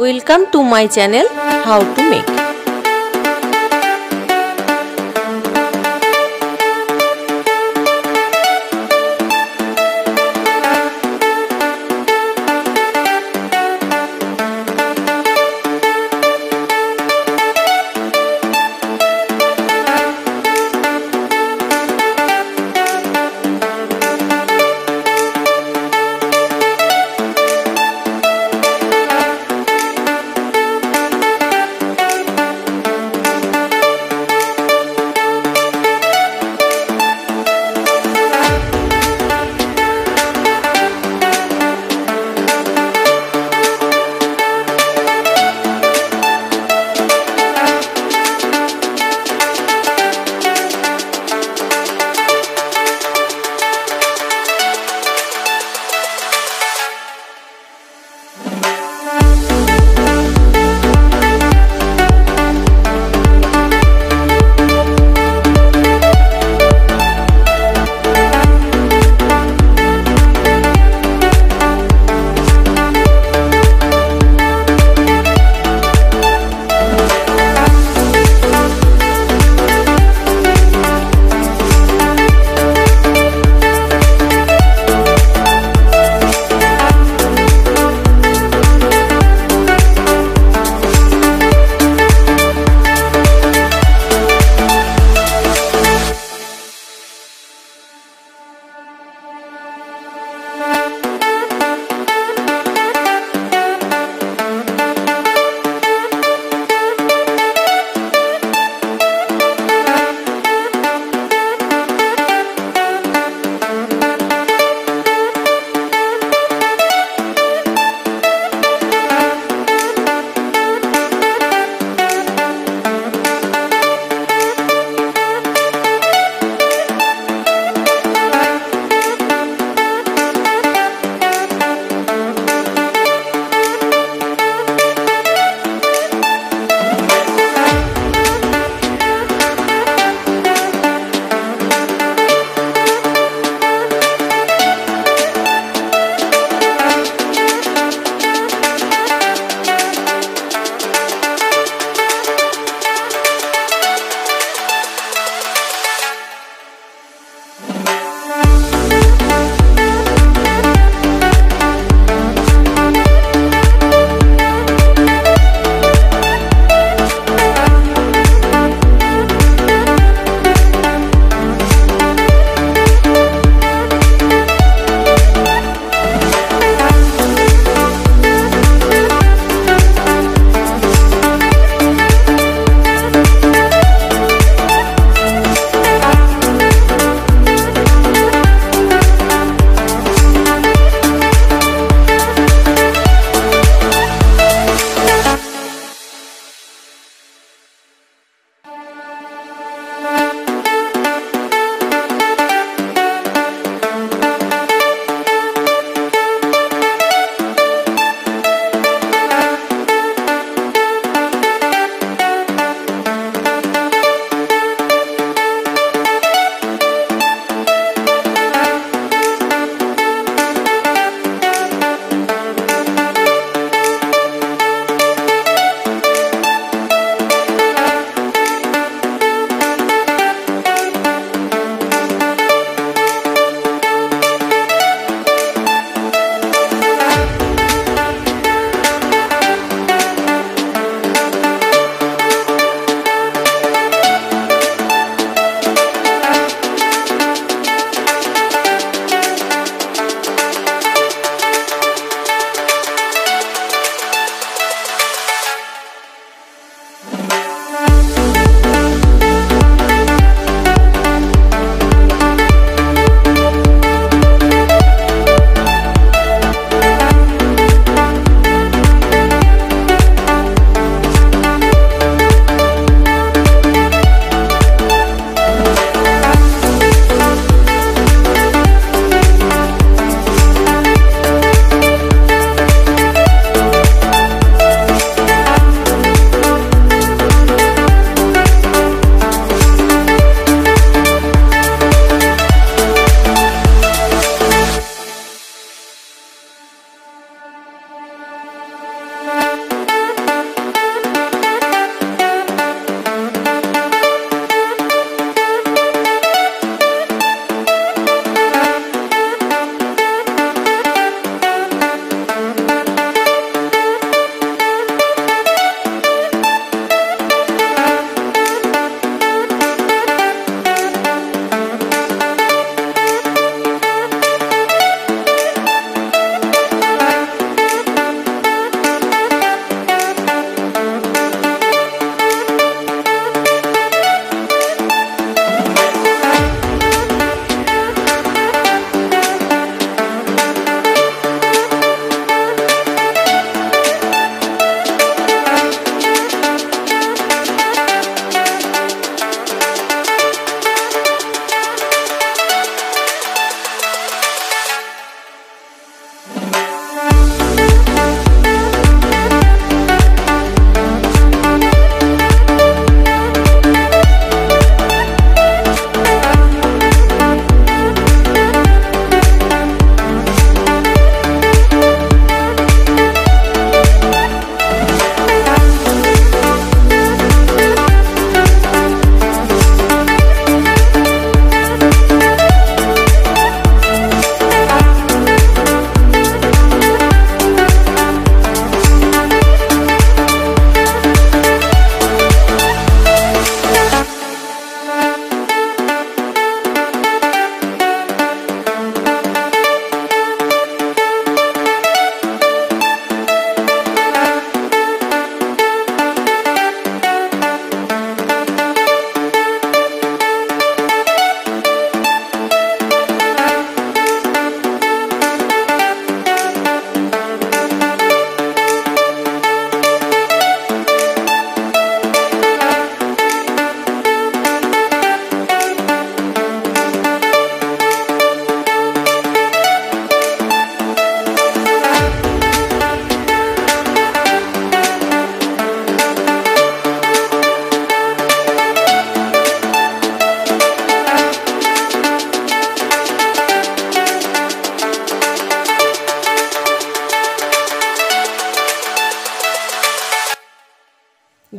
Welcome to my channel how to make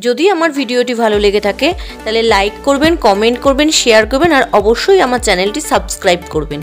যদি আমার ভিডিওটি ভালো লেগে থাকে, তাহলে লাইক করবেন কমেন্ট করবেন শেয়ার করবেন, আর অবশ্যই আমার চ্যানেলটি সাবস্ক্রাইব করবেন।